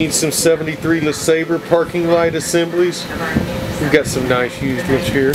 Need some 73 LeSabre parking light assemblies. We've got some nice used ones here.